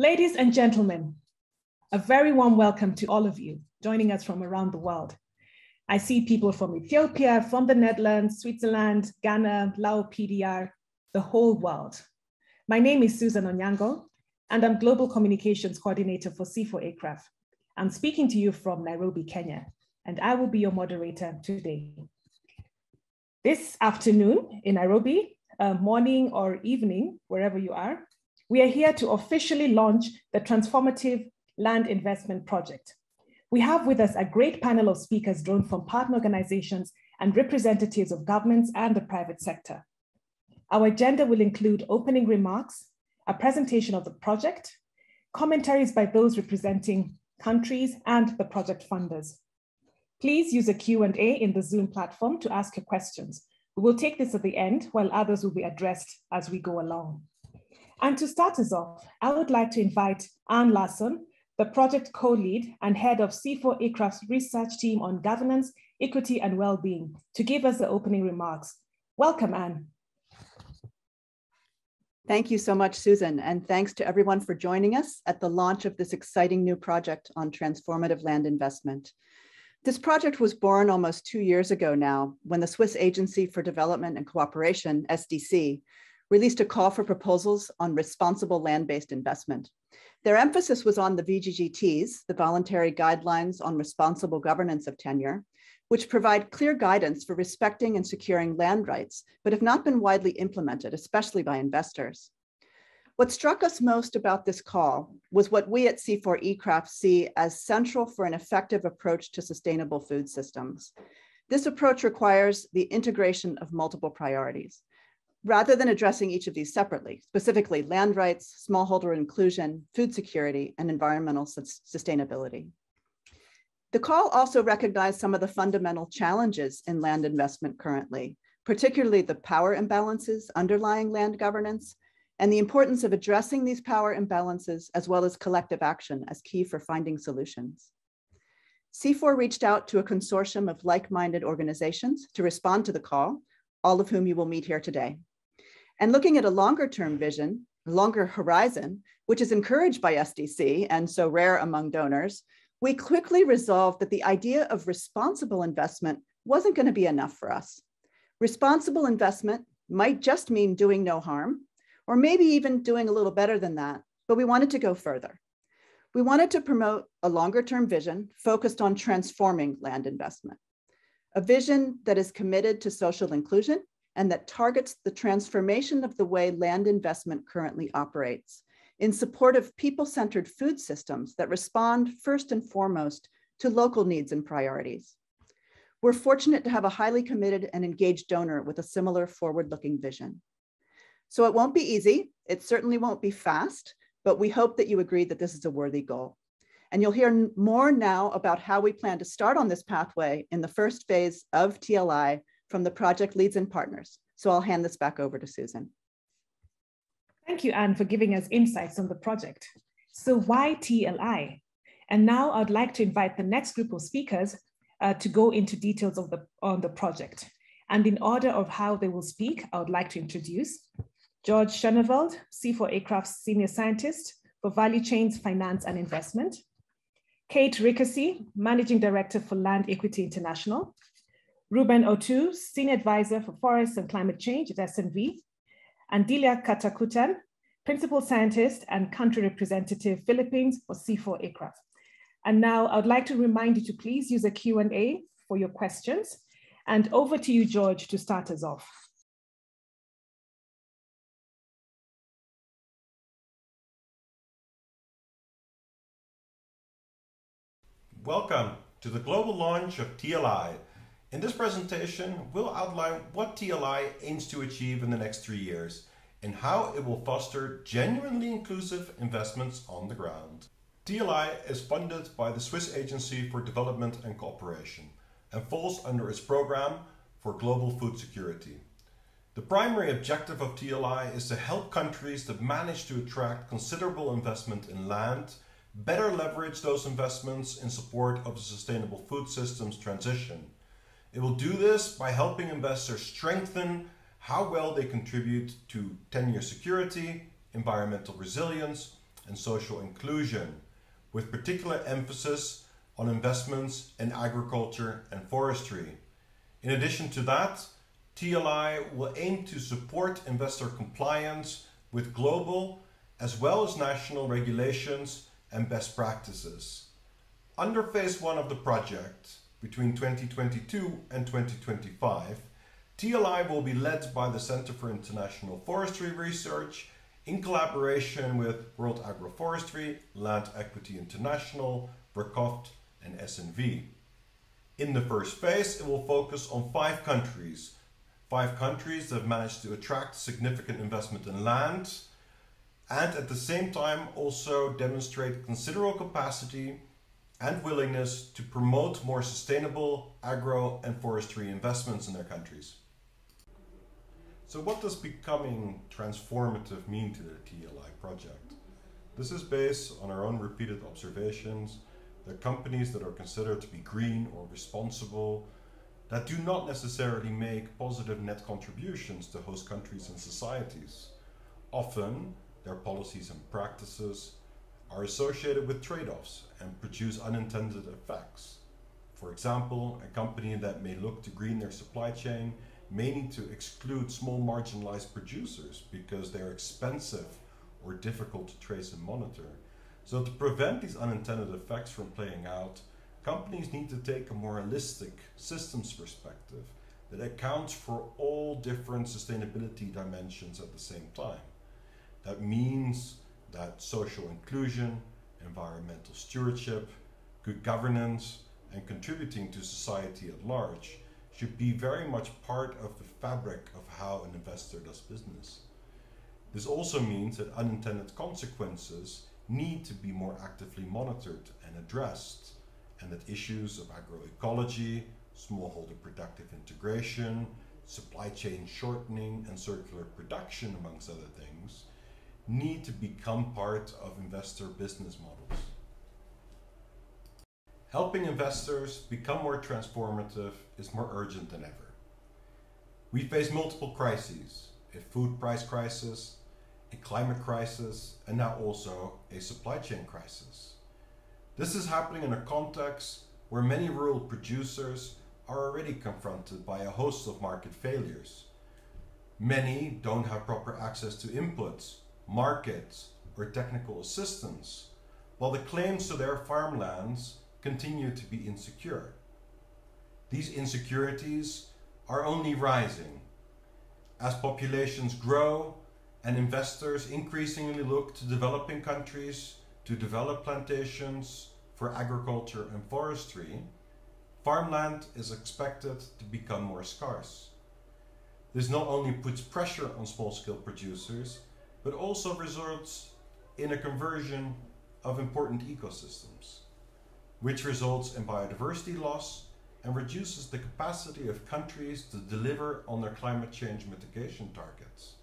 Ladies and gentlemen, a very warm welcome to all of you joining us from around the world. I see people from Ethiopia, from the Netherlands, Switzerland, Ghana, Lao PDR, the whole world. My name is Susan Onyango, and I'm Global Communications Coordinator for CIFOR-ICRAF. I'm speaking to you from Nairobi, Kenya, and I will be your moderator today. This afternoon in Nairobi, uh, morning or evening, wherever you are, we are here to officially launch the Transformative Land Investment Project. We have with us a great panel of speakers drawn from partner organizations and representatives of governments and the private sector. Our agenda will include opening remarks, a presentation of the project, commentaries by those representing countries and the project funders. Please use a Q&A in the Zoom platform to ask your questions. We will take this at the end while others will be addressed as we go along. And to start us off, I would like to invite Anne Larson, the project co-lead and head of CIFOR-ICRAF's research team on governance, equity, and well-being to give us the opening remarks. Welcome, Anne. Thank you so much, Susan, and thanks to everyone for joining us at the launch of this exciting new project on transformative land investment. This project was born almost two years ago now when the Swiss Agency for Development and Cooperation, SDC, released a call for proposals on responsible land-based investment. Their emphasis was on the VGGTs, the Voluntary Guidelines on Responsible Governance of Tenure, which provide clear guidance for respecting and securing land rights, but have not been widely implemented, especially by investors. What struck us most about this call was what we at CIFOR-ICRAF see as central for an effective approach to sustainable food systems. This approach requires the integration of multiple priorities rather than addressing each of these separately, specifically land rights, smallholder inclusion, food security, and environmental sustainability. The call also recognized some of the fundamental challenges in land investment currently, particularly the power imbalances underlying land governance and the importance of addressing these power imbalances as well as collective action as key for finding solutions. CIFOR reached out to a consortium of like-minded organizations to respond to the call, all of whom you will meet here today and looking at a longer term vision, longer horizon, which is encouraged by SDC and so rare among donors, we quickly resolved that the idea of responsible investment wasn't going to be enough for us. Responsible investment might just mean doing no harm, or maybe even doing a little better than that, but we wanted to go further. We wanted to promote a longer term vision focused on transforming land investment, a vision that is committed to social inclusion and that targets the transformation of the way land investment currently operates in support of people-centered food systems that respond first and foremost to local needs and priorities. We're fortunate to have a highly committed and engaged donor with a similar forward-looking vision. So it won't be easy, it certainly won't be fast, but we hope that you agree that this is a worthy goal. And you'll hear more now about how we plan to start on this pathway in the first phase of TLI from the project leads and partners. So I'll hand this back over to Susan. Thank you, Anne, for giving us insights on the project. So why TLI? And now I'd like to invite the next group of speakers uh, to go into details of the, on the project. And in order of how they will speak, I would like to introduce George Schoneveld, C4 Aircraft Senior Scientist for Value Chains, Finance and Investment. Kate Rickersey, Managing Director for Land Equity International. Ruben Otu, Senior Advisor for Forests and Climate Change at SNV, and Delia Catacutan, Principal Scientist and Country Representative Philippines for CIFOR-ICRAF. And now I would like to remind you to please use a Q&A for your questions. And over to you, George, to start us off. Welcome to the global launch of TLI, in this presentation, we'll outline what TLI aims to achieve in the next three years and how it will foster genuinely inclusive investments on the ground. TLI is funded by the Swiss Agency for Development and Cooperation and falls under its program for global food security. The primary objective of TLI is to help countries that manage to attract considerable investment in land better leverage those investments in support of the sustainable food systems transition it will do this by helping investors strengthen how well they contribute to tenure security, environmental resilience, and social inclusion, with particular emphasis on investments in agriculture and forestry. In addition to that, TLI will aim to support investor compliance with global as well as national regulations and best practices. Under phase one of the project, between 2022 and 2025, TLI will be led by the Center for International Forestry Research in collaboration with World Agroforestry, Land Equity International, RECOFTC, and SNV. In the first phase, it will focus on five countries. Five countries that have managed to attract significant investment in land and at the same time also demonstrate considerable capacity and willingness to promote more sustainable agro and forestry investments in their countries. So what does becoming transformative mean to the TLI project? This is based on our own repeated observations that companies that are considered to be green or responsible that do not necessarily make positive net contributions to host countries and societies. Often, their policies and practices are associated with trade-offs and produce unintended effects. For example, a company that may look to green their supply chain may need to exclude small marginalized producers because they're expensive or difficult to trace and monitor. So to prevent these unintended effects from playing out, companies need to take a more holistic systems perspective that accounts for all different sustainability dimensions at the same time. That means that social inclusion, environmental stewardship, good governance, and contributing to society at large should be very much part of the fabric of how an investor does business. This also means that unintended consequences need to be more actively monitored and addressed, and that issues of agroecology, smallholder productive integration, supply chain shortening, and circular production, amongst other things, need to become part of investor business models. Helping investors become more transformative is more urgent than ever. We face multiple crises, a food price crisis, a climate crisis, and now also a supply chain crisis. This is happening in a context where many rural producers are already confronted by a host of market failures. Many don't have proper access to inputs markets, or technical assistance, while the claims to their farmlands continue to be insecure. These insecurities are only rising as populations grow and investors increasingly look to developing countries to develop plantations for agriculture and forestry, farmland is expected to become more scarce. This not only puts pressure on small scale producers, but also results in a conversion of important ecosystems, which results in biodiversity loss and reduces the capacity of countries to deliver on their climate change mitigation targets.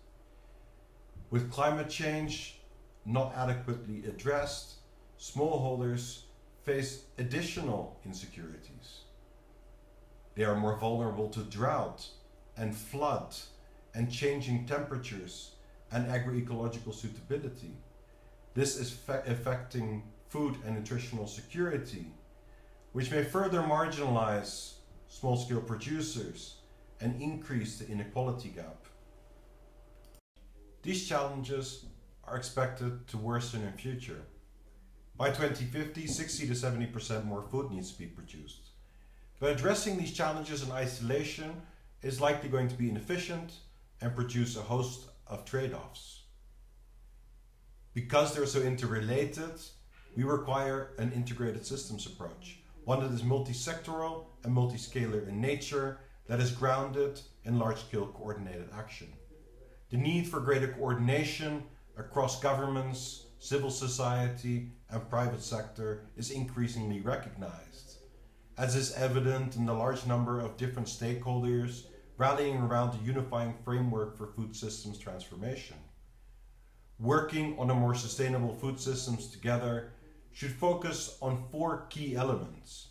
With climate change not adequately addressed, smallholders face additional insecurities. They are more vulnerable to drought and flood and changing temperatures and agroecological suitability. This is affecting food and nutritional security, which may further marginalize small scale producers and increase the inequality gap. These challenges are expected to worsen in future. By 2050, 60 to 70% more food needs to be produced. But addressing these challenges in isolation is likely going to be inefficient and produce a host of trade-offs. Because they're so interrelated, we require an integrated systems approach, one that is multi-sectoral and multi-scalar in nature, that is grounded in large-scale coordinated action. The need for greater coordination across governments, civil society, and private sector is increasingly recognized, as is evident in the large number of different stakeholders rallying around a unifying framework for food systems transformation. Working on a more sustainable food systems together should focus on four key elements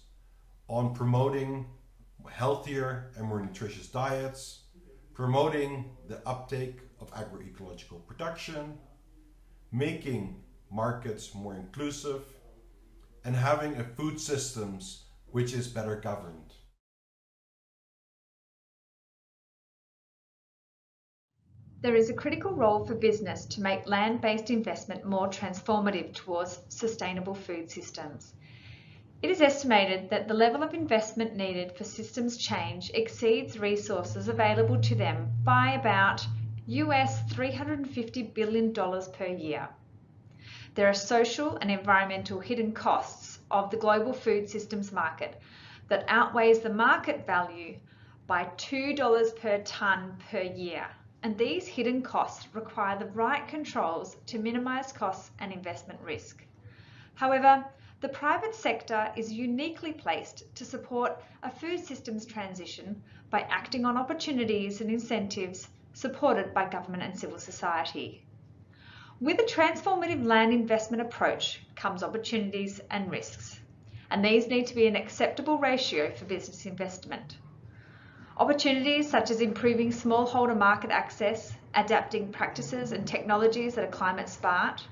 on promoting healthier and more nutritious diets, promoting the uptake of agroecological production, making markets more inclusive, and having a food systems which is better governed. There is a critical role for business to make land-based investment more transformative towards sustainable food systems. It is estimated that the level of investment needed for systems change exceeds resources available to them by about US $350 billion per year. There are social and environmental hidden costs of the global food systems market that outweighs the market value by $2 per tonne per year. And these hidden costs require the right controls to minimise costs and investment risk. However, the private sector is uniquely placed to support a food systems transition by acting on opportunities and incentives supported by government and civil society. With a transformative land investment approach comes opportunities and risks, and these need to be an acceptable ratio for business investment. Opportunities such as improving smallholder market access, adapting practices and technologies that are climate smart,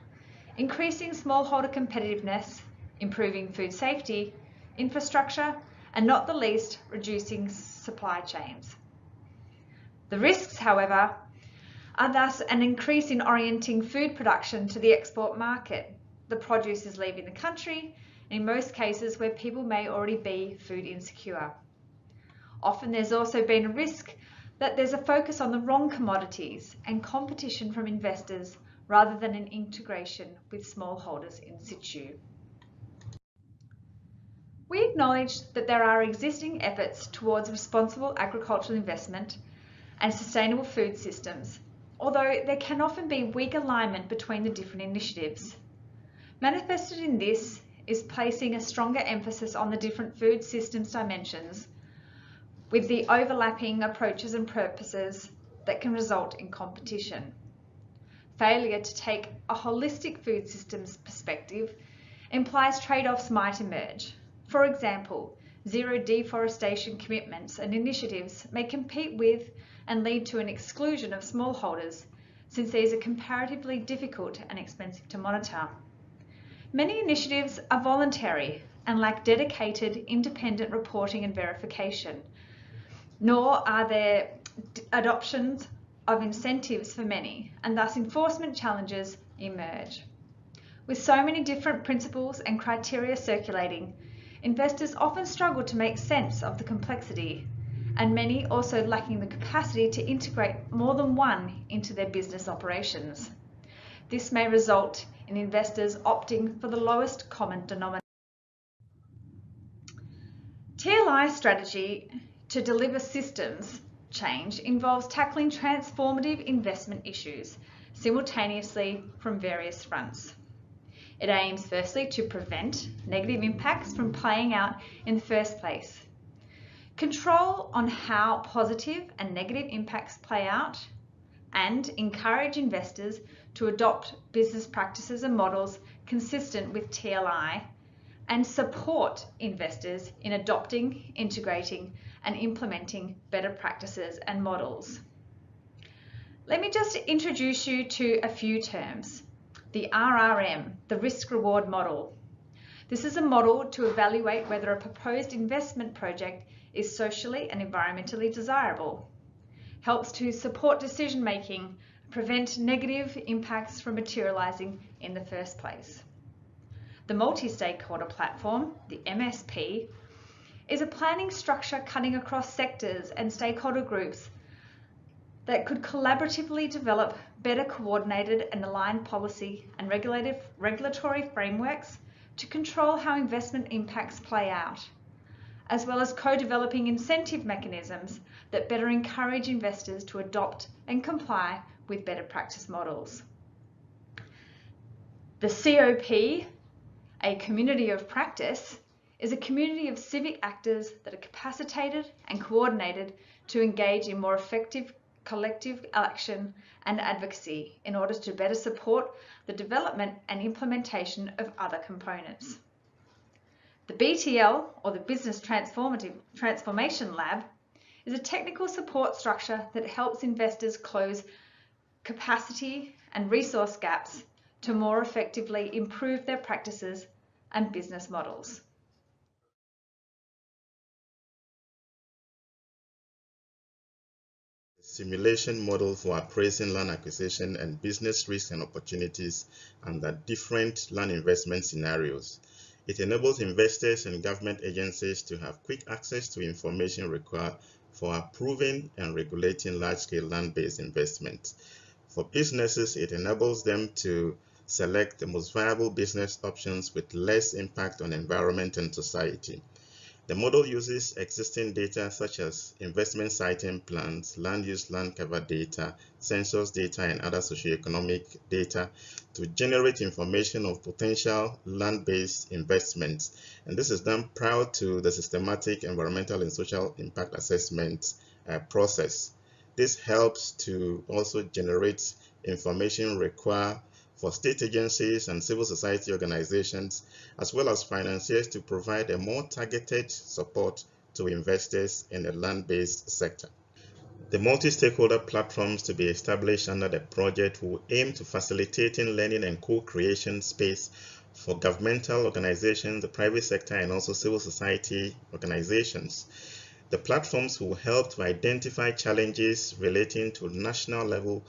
increasing smallholder competitiveness, improving food safety, infrastructure, and not the least, reducing supply chains. The risks, however, are thus an increase in orienting food production to the export market. The produce is leaving the country, in most cases where people may already be food insecure. Often there's also been a risk that there's a focus on the wrong commodities and competition from investors rather than an integration with smallholders in situ. We acknowledge that there are existing efforts towards responsible agricultural investment and sustainable food systems, although there can often be weak alignment between the different initiatives. Manifested in this is placing a stronger emphasis on the different food systems dimensions with the overlapping approaches and purposes that can result in competition. Failure to take a holistic food systems perspective implies trade-offs might emerge, for example, zero deforestation commitments and initiatives may compete with and lead to an exclusion of smallholders since these are comparatively difficult and expensive to monitor. Many initiatives are voluntary and lack dedicated independent reporting and verification, nor are there adoptions of incentives for many, and thus enforcement challenges emerge. With so many different principles and criteria circulating, investors often struggle to make sense of the complexity, and many also lacking the capacity to integrate more than one into their business operations. This may result in investors opting for the lowest common denominator. TLI strategy to deliver systems change involves tackling transformative investment issues simultaneously from various fronts. It aims firstly to prevent negative impacts from playing out in the first place. Control on how positive and negative impacts play out and encourage investors to adopt business practices and models consistent with TLI and support investors in adopting, integrating and implementing better practices and models. Let me just introduce you to a few terms the RRM, the risk reward model. This is a model to evaluate whether a proposed investment project is socially and environmentally desirable, helps to support decision making, prevent negative impacts from materialising in the first place. The multi-stakeholder platform, the MSP, is a planning structure cutting across sectors and stakeholder groups that could collaboratively develop better coordinated and aligned policy and regulatory frameworks to control how investment impacts play out, as well as co-developing incentive mechanisms that better encourage investors to adopt and comply with better practice models. The COP, a community of practice, is a community of civic actors that are capacitated and coordinated to engage in more effective collective action and advocacy in order to better support the development and implementation of other components. The BTL, or the Business Transformative Transformation Lab, is a technical support structure that helps investors close capacity and resource gaps to more effectively improve their practices and business models. Simulation model for appraising land acquisition and business risks and opportunities under different land investment scenarios. It enables investors and government agencies to have quick access to information required for approving and regulating large-scale land-based investments. For businesses, it enables them to select the most viable business options with less impact on environment and society. The model uses existing data such as investment siting plans, land use land cover data, census data, and other socioeconomic data to generate information of potential land-based investments. And this is done prior to the systematic environmental and social impact assessment uh, process. This helps to also generate information required for state agencies and civil society organizations, as well as financiers to provide a more targeted support to investors in the land-based sector. The multi-stakeholder platforms to be established under the project will aim to facilitating learning and co-creation space for governmental organizations, the private sector, and also civil society organizations. The platforms will help to identify challenges relating to national level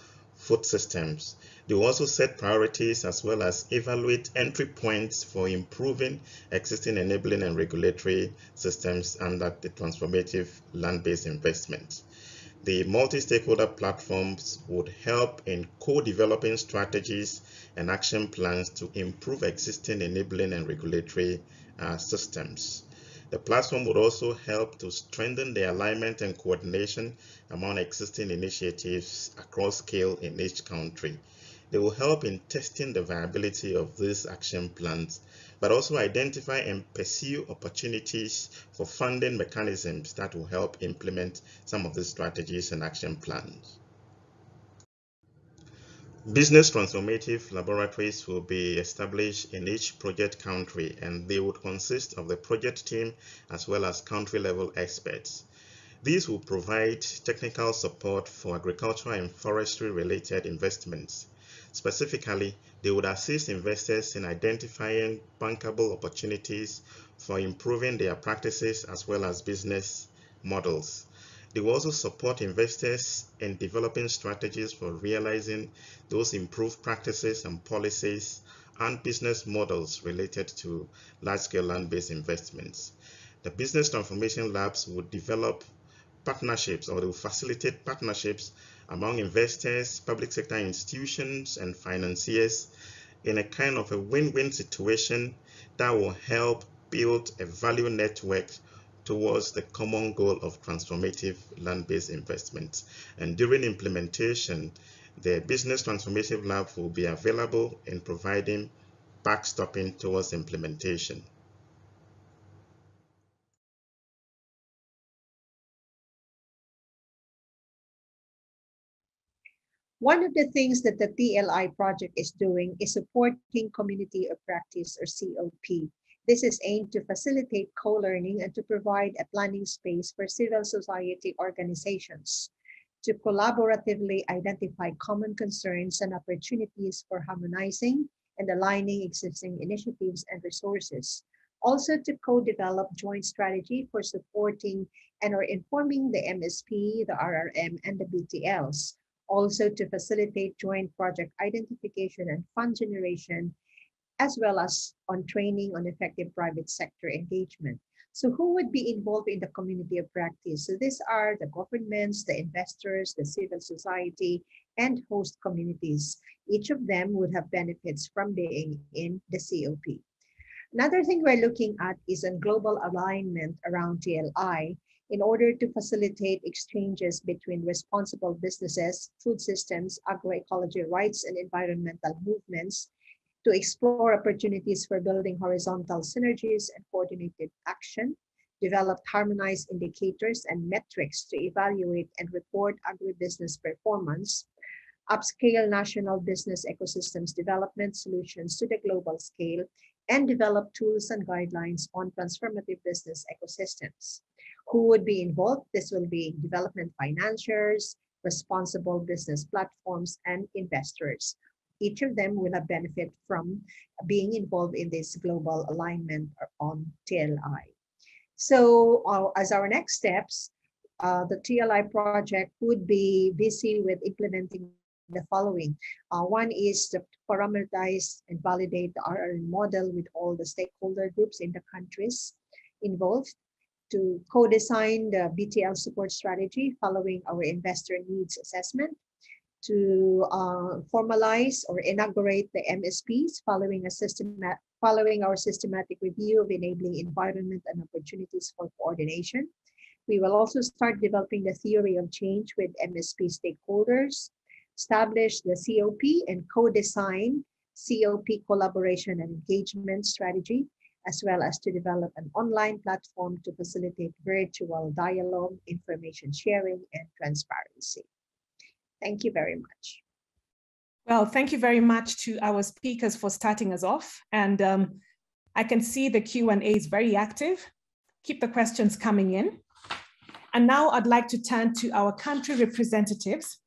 food systems they will also set priorities as well as evaluate entry points for improving existing enabling and regulatory systems under the transformative land-based investment. The multi-stakeholder platforms would help in co-developing strategies and action plans to improve existing enabling and regulatory uh, systems. The platform would also help to strengthen the alignment and coordination among existing initiatives across scale in each country. They will help in testing the viability of these action plans, but also identify and pursue opportunities for funding mechanisms that will help implement some of these strategies and action plans. Business transformative laboratories will be established in each project country and they would consist of the project team as well as country level experts. These will provide technical support for agricultural and forestry related investments. Specifically, they would assist investors in identifying bankable opportunities for improving their practices as well as business models. They will also support investors in developing strategies for realizing those improved practices and policies and business models related to large-scale land-based investments. The Business Transformation Labs will develop partnerships or they will facilitate partnerships among investors, public sector institutions, and financiers in a kind of a win-win situation that will help build a value network towards the common goal of transformative land-based investments. And during implementation, the Business Transformative Lab will be available in providing backstopping towards implementation. One of the things that the TLI project is doing is supporting Community of Practice or COP. This is aimed to facilitate co-learning and to provide a planning space for civil society organizations to collaboratively identify common concerns and opportunities for harmonizing and aligning existing initiatives and resources. Also to co-develop joint strategy for supporting and or informing the MSP, the RRM, and the BTLs also to facilitate joint project identification and fund generation, as well as on training on effective private sector engagement. So who would be involved in the community of practice? So these are the governments, the investors, the civil society, and host communities. Each of them would have benefits from being in the COP. Another thing we're looking at is on global alignment around TLI in order to facilitate exchanges between responsible businesses, food systems, agroecology rights, and environmental movements to explore opportunities for building horizontal synergies and coordinated action, developed harmonized indicators and metrics to evaluate and report agribusiness performance, upscale national business ecosystems development solutions to the global scale, and develop tools and guidelines on transformative business ecosystems who would be involved. This will be development financiers, responsible business platforms, and investors. Each of them will have benefit from being involved in this global alignment on TLI. So uh, as our next steps, uh, the TLI project would be busy with implementing the following. Uh, one is to parameterize and validate the RRM model with all the stakeholder groups in the countries involved to co-design the BTL support strategy following our investor needs assessment to uh, formalize or inaugurate the MSPs following a systemat following our systematic review of enabling environment and opportunities for coordination. We will also start developing the theory of change with MSP stakeholders, establish the COP and co-design COP collaboration and engagement strategy, as well as to develop an online platform to facilitate virtual dialogue, information sharing, and transparency. Thank you very much. Well, thank you very much to our speakers for starting us off. And um, I can see the Q&A is very active. Keep the questions coming in. And now I'd like to turn to our country representatives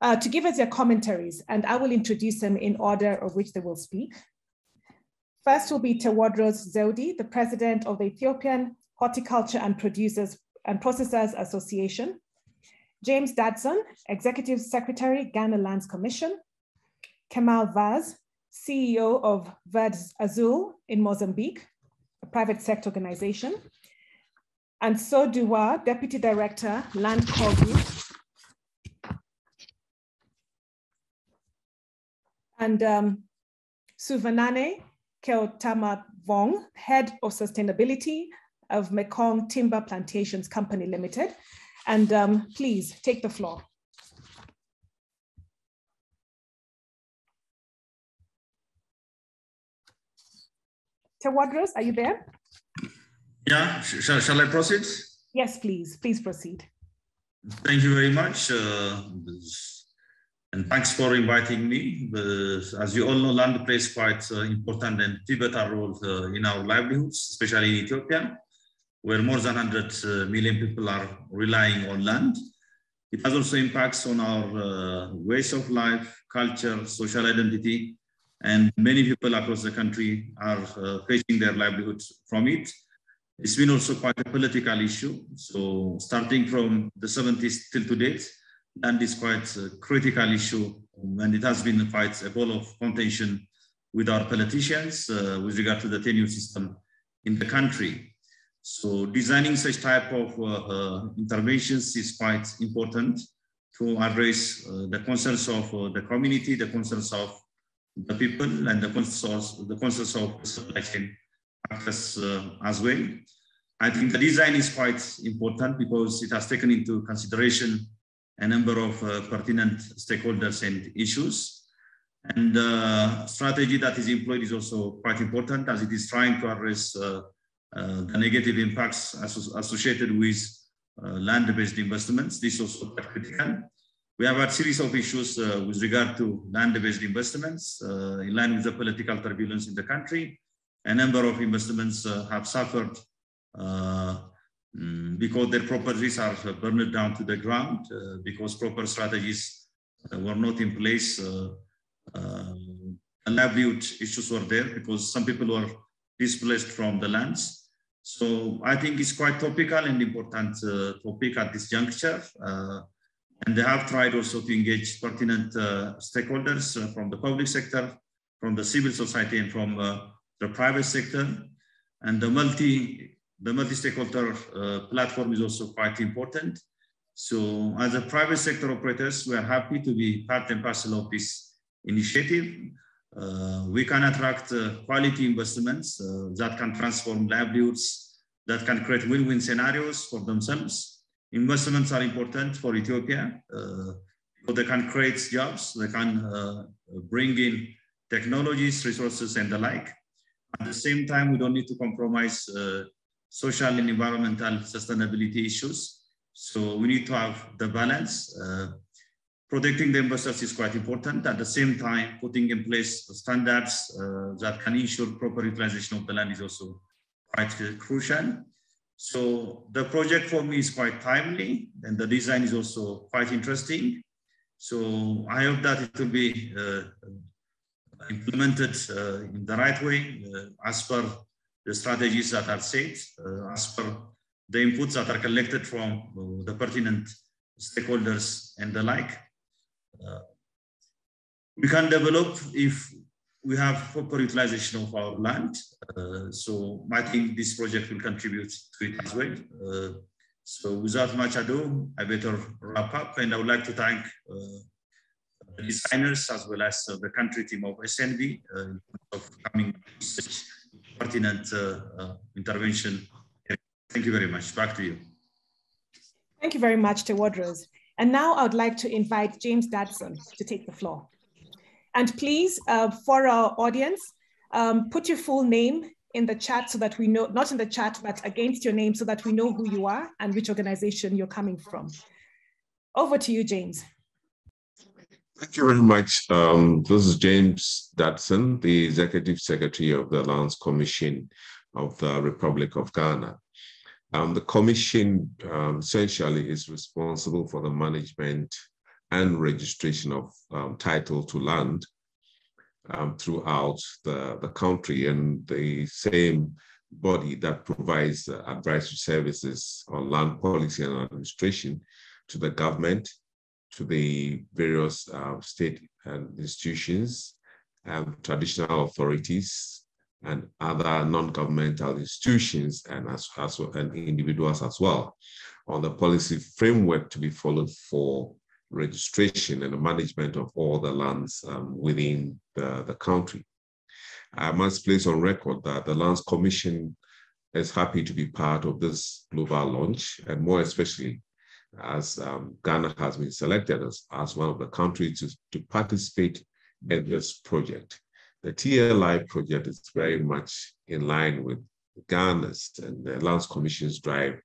uh, to give us their commentaries, and I will introduce them in order of which they will speak. First will be Tewodros Zewdie, the president of the Ethiopian Horticulture and Producers and Processors Association. James Dadson, Executive Secretary, Ghana Lands Commission. Kemal Vaz, CEO of Verde Azul in Mozambique, a private sector organization. And So Duwa, Deputy Director, Land Core Group. And um, Suvanane Keotama Vong, Head of Sustainability of Mekong Timber Plantations Company Limited. And um, please take the floor. Tewodros, are you there? Yeah, shall, shall I proceed? Yes, please. Please proceed. Thank you very much. Uh, and thanks for inviting me. as you all know, land plays quite uh, important and pivotal role uh, in our livelihoods, especially in Ethiopia, where more than 100 uh, people are relying on land. It has also impacts on our uh, ways of life, culture, social identity, and many people across the country are uh, facing their livelihoods from it. It's been also quite a political issue. So starting from the 70s till to date, land is quite a critical issue and it has been quite a ball of contention with our politicians uh, with regard to the tenure system in the country. So designing such type of uh, uh, interventions is quite important to address uh, the concerns of uh, the community, the concerns of the people, and the concerns, the concerns of supply chain actors as well. I think the design is quite important because it has taken into consideration a number of uh, pertinent stakeholders and issues. And the uh, strategy that is employed is also quite important as it is trying to address uh the negative impacts associated with uh, land-based investments. This is also quite critical. We have a series of issues uh, with regard to land-based investments in line with the political turbulence in the country. A number of investments have suffered Mm, because their properties are burned down to the ground, uh, because proper strategies uh, were not in place. Uh, uh, livelihood issues were there because some people were displaced from the lands. So I think it's quite topical and important uh, topic at this juncture. Uh, and they have tried also to engage pertinent uh, stakeholders from the public sector, from the civil society and from the private sector. And the multi the multi-stakeholder uh, platform is also quite important. So as a private sector operators, we are happy to be part and parcel of this initiative. Uh, we can attract uh, quality investments uh, that can transform livelihoods, that can create win-win scenarios for themselves. Investments are important for Ethiopia. Uh, so they can create jobs, they can uh, bring in technologies, resources, and the like. At the same time, we don't need to compromise social and environmental sustainability issues. So we need to have the balance. Uh, protecting the investors is quite important. At the same time, putting in place standards uh, that can ensure proper utilization of the land is also quite crucial. So the project for me is quite timely and the design is also quite interesting. So I hope that it will be uh, implemented uh, in the right way uh, as per the strategies that are set, uh, as per the inputs that are collected from uh, the pertinent stakeholders and the like. Uh, we can develop if we have proper utilization of our land. Uh, so I think this project will contribute to it as well. Uh, so without much ado, I better wrap up and I would like to thank uh, the designers as well as uh, the country team of SNV uh, of coming to such pertinent uh, intervention. Thank you very much. Back to you. Thank you very much, Tewodros. And now I would like to invite James Dadson to take the floor. And please, uh, for our audience, um, put your full name in the chat so that we know, not in the chat, but against your name so that we know who you are and which organization you're coming from. Over to you, James. Thank you very much. Um, this is James Dadson, the Executive Secretary of the Lands Commission of the Republic of Ghana. Um, the commission um, essentially is responsible for the management and registration of um, title to land um, throughout the, the country and the same body that provides uh, advisory services on land policy and administration to the government, to the various uh, state institutions, and traditional authorities, and other non-governmental institutions and as, as well, and individuals as well on the policy framework to be followed for registration and the management of all the lands um, within the, the country. I must place on record that the Lands Commission is happy to be part of this global launch, and more especially as um, Ghana has been selected as, as one of the countries to, to participate in this project. The TLI project is very much in line with Ghana's and the Lands Commission's drive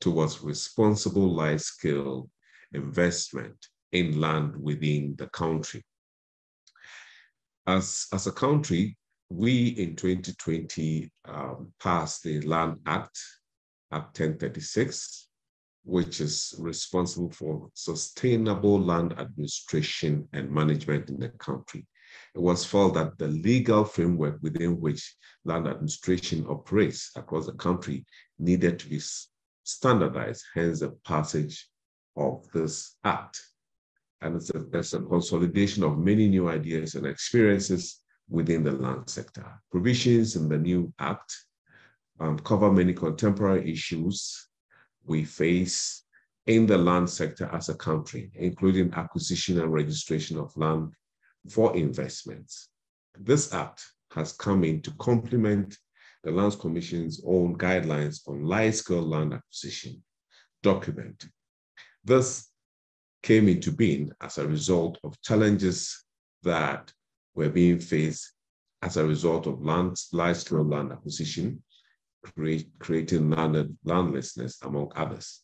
towards responsible large-scale investment in land within the country. As, as a country, we in 2020 um, passed the Land Act, Act 1036, which is responsible for sustainable land administration and management in the country. It was felt that the legal framework within which land administration operates across the country needed to be standardized, hence the passage of this act. And it's a, it's a consolidation of many new ideas and experiences within the land sector. Provisions in the new act um, cover many contemporary issues we face in the land sector as a country, including acquisition and registration of land for investments. This act has come in to complement the Lands Commission's own guidelines on large-scale land acquisition document this came into being as a result of challenges that were being faced as a result of land, large-scale land acquisition, create, creating land, landlessness, among others.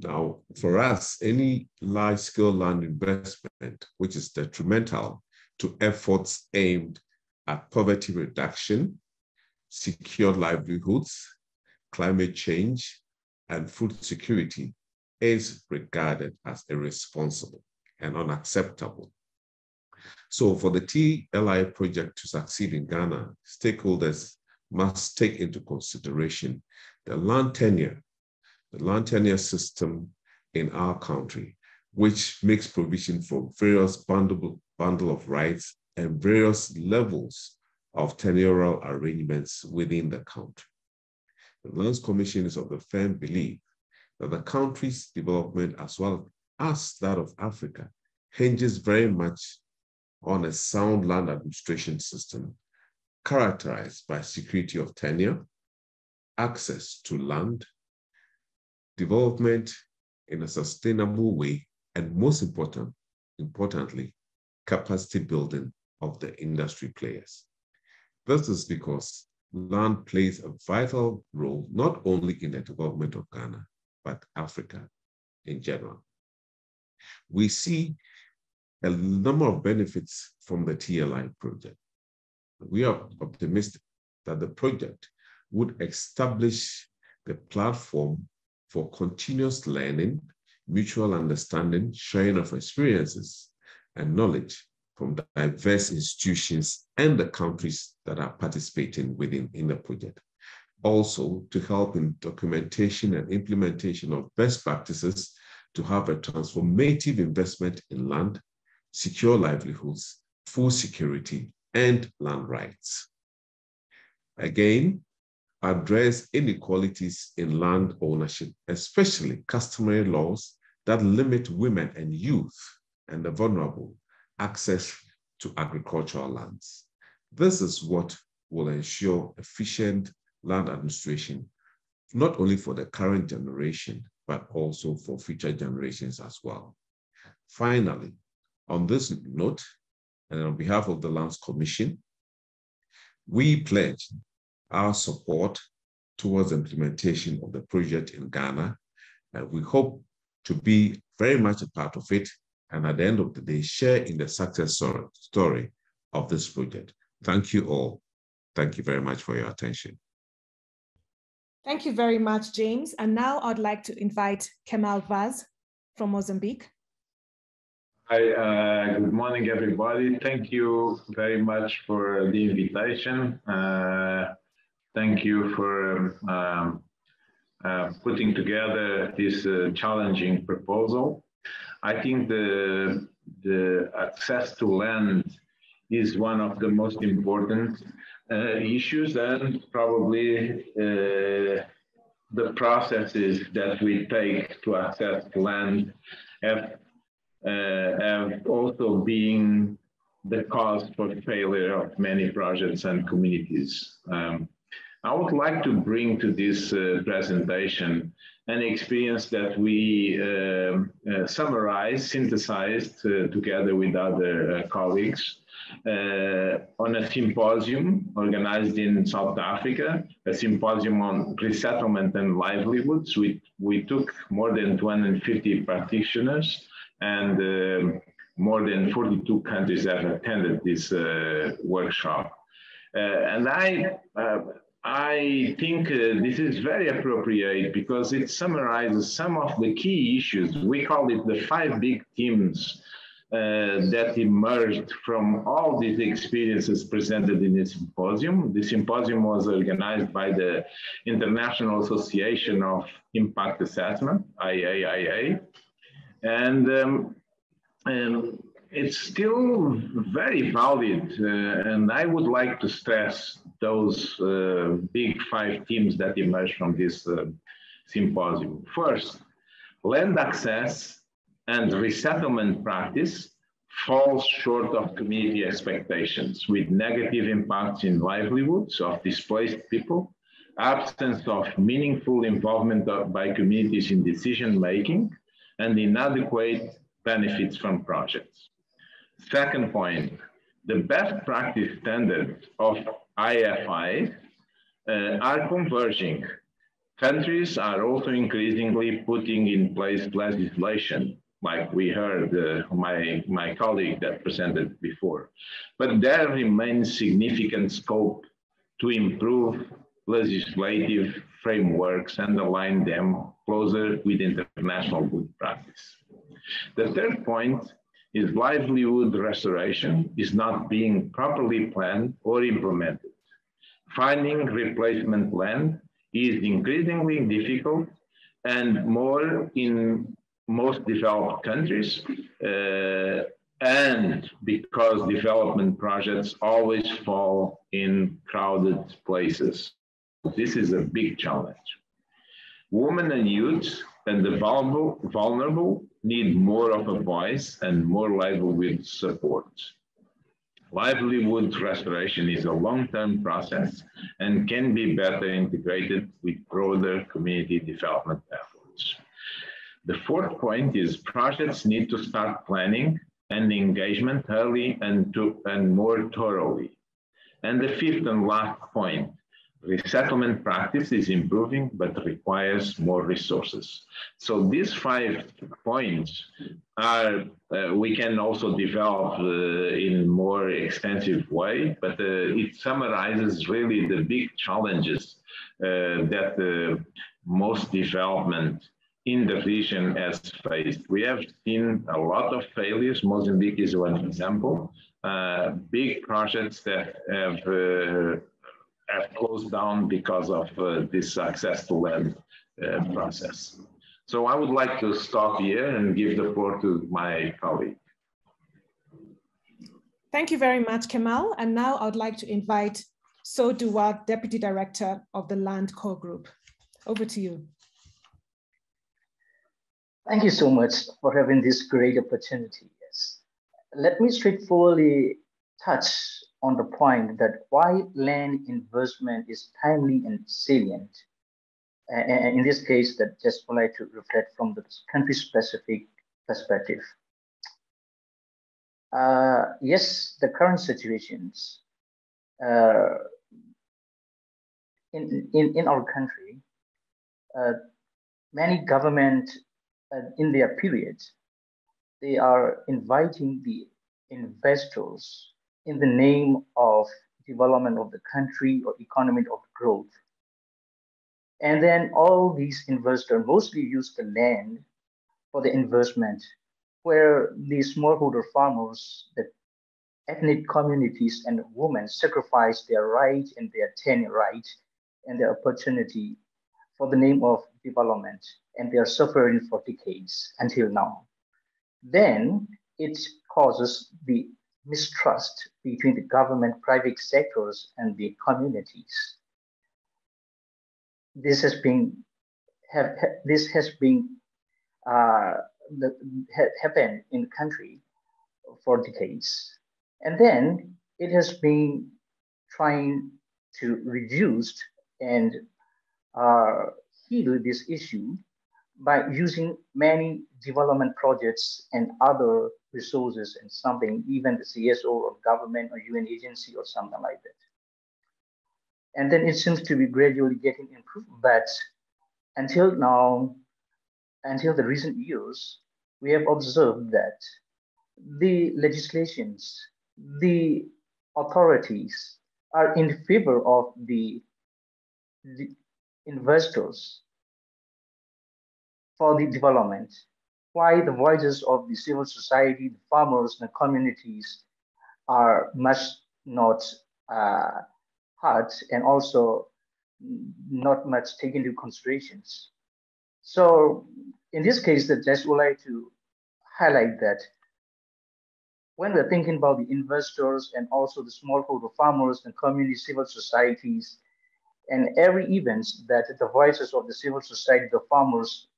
Now, for us, any large-scale land investment, which is detrimental to efforts aimed at poverty reduction, secure livelihoods, climate change, and food security, is regarded as irresponsible and unacceptable. So for the TLI project to succeed in Ghana, stakeholders must take into consideration the land tenure, the land tenure system in our country, which makes provision for various bundle, bundle of rights and various levels of tenurial arrangements within the country. The Lands Commission is of the firm belief that the country's development, as well as that of Africa, hinges very much on a sound land administration system characterized by security of tenure, access to land, development in a sustainable way, and most important, importantly, capacity building of the industry players. This is because land plays a vital role not only in the development of Ghana, but Africa in general. We see a number of benefits from the TLI project. We are optimistic that the project would establish the platform for continuous learning, mutual understanding, sharing of experiences and knowledge from diverse institutions and the countries that are participating within in the project. Also, to help in documentation and implementation of best practices to have a transformative investment in land, secure livelihoods, food security, and land rights. Again, address inequalities in land ownership, especially customary laws that limit women and youth and the vulnerable access to agricultural lands. This is what will ensure efficient land administration, not only for the current generation, but also for future generations as well. Finally, on this note, and on behalf of the Lands Commission, we pledge our support towards implementation of the project in Ghana. And we hope to be very much a part of it and at the end of the day, share in the success story of this project. Thank you all. Thank you very much for your attention. Thank you very much, James. And now I'd like to invite Kemal Vaz from Mozambique. Hi, uh, good morning, everybody. Thank you very much for the invitation. Uh, thank you for um, uh, putting together this uh, challenging proposal. I think the, the access to land is one of the most important uh, issues and probably uh, the processes that we take to access land have, uh, have also been the cause for failure of many projects and communities. Um, I would like to bring to this uh, presentation an experience that we uh, uh, summarized, synthesized uh, together with other uh, colleagues uh, on a symposium organized in South Africa, a symposium on resettlement and livelihoods. We, we took more than 250 practitioners and um, more than 42 countries have attended this workshop. and I I think uh, this is very appropriate because it summarizes some of the key issues. We call it the five big themes uh, that emerged from all these experiences presented in this symposium. The symposium was organized by the International Association of Impact Assessment, IAIA. And, um, and it's still very valid. Uh, and I would like to stress those uh, big five themes that emerge from this uh, symposium. First, land access and resettlement practice falls short of community expectations with negative impacts in livelihoods of displaced people, absence of meaningful involvement by communities in decision making, and inadequate benefits from projects. Second point, the best practice standards of IFI uh, are converging. Countries are also increasingly putting in place legislation, like we heard uh, my, my colleague that presented before. But there remains significant scope to improve legislative frameworks and align them closer with international good practice. The third point is livelihood restoration is not being properly planned or implemented. Finding replacement land is increasingly difficult and more in most developed countries uh, and because development projects always fall in crowded places. This is a big challenge. Women and youth and the vulnerable, vulnerable need more of a voice and more livelihood support. Livelihood restoration is a long-term process and can be better integrated with broader community development efforts. The fourth point is projects need to start planning and engagement early and, to, and more thoroughly. And the fifth and last point, resettlement practice is improving but requires more resources. So these five points are, uh, we can also develop uh, in more extensive way, but uh, it summarizes really the big challenges uh, that uh, most development in the region has faced. We have seen a lot of failures. Mozambique is one example. Uh, big projects that have have closed down because of uh, this access to land uh, process. So I would like to stop here and give the floor to my colleague. Thank you very much, Kemal. And now I would like to invite So Duwa, Deputy Director of the Land Core Group. Over to you. Thank you so much for having this great opportunity. Yes. Let me straightforwardly touch on the point that why land investment is timely and salient. And in this case, that just would like to reflect from the country-specific perspective. Uh, yes, the current situations uh, in, in, in our country, uh, many government uh, in their period, they are inviting the investors in the name of development of the country or economic of growth. And then all these investors mostly use the land for the investment, where the smallholder farmers, the ethnic communities and women sacrifice their right and their tenure right and their opportunity for the name of development, and they are suffering for decades until now. Then it causes the mistrust between the government, private sectors, and the communities. This has been have, this has been uh, the, ha, happened in the country for decades, and then it has been trying to reduce and uh, heal this issue by using many development projects and other resources and something, even the CSO or government or UN agency or something like that. And then it seems to be gradually getting improved, but until now, until the recent years, we have observed that the legislations, the authorities are in favor of the, the investors for the development, why the voices of the civil society, the farmers, the communities are much not uh, heard and also not much taken into considerations. So in this case, that just would like to highlight that when we're thinking about the investors and also the smallholder farmers and community civil societies, and every event that the voices of the civil society, the farmers,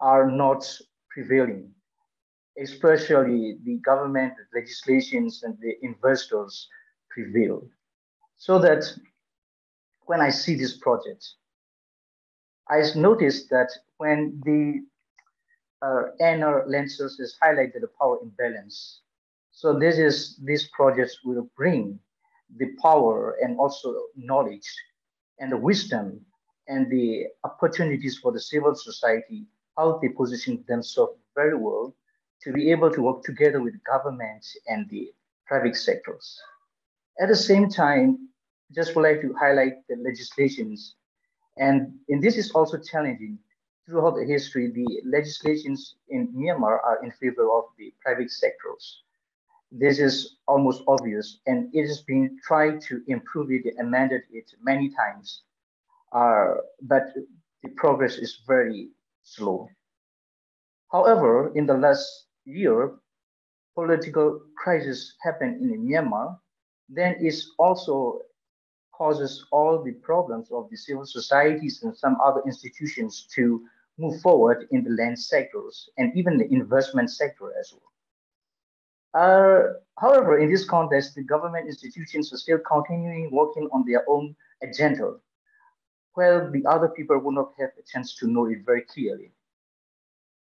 are not prevailing, especially the government legislations and the investors prevail. So that when I see this project, I noticed that when the uh, NR lenses is highlighted the power imbalance. So this is these projects will bring the power and also knowledge and the wisdom and the opportunities for the civil society, how they position themselves very well to be able to work together with government and the private sectors. At the same time, just would like to highlight the legislations. And, and this is also challenging. Throughout the history, the legislations in Myanmar are in favor of the private sectors. This is almost obvious, and it has been tried to improve it, amended it many times, uh, but the progress is very slow. However, in the last year, political crisis happened in Myanmar, then it also causes all the problems of the civil societies and some other institutions to move forward in the land sectors and even the investment sector as well. Uh, however, in this context, the government institutions are still continuing working on their own agenda, while the other people will not have a chance to know it very clearly.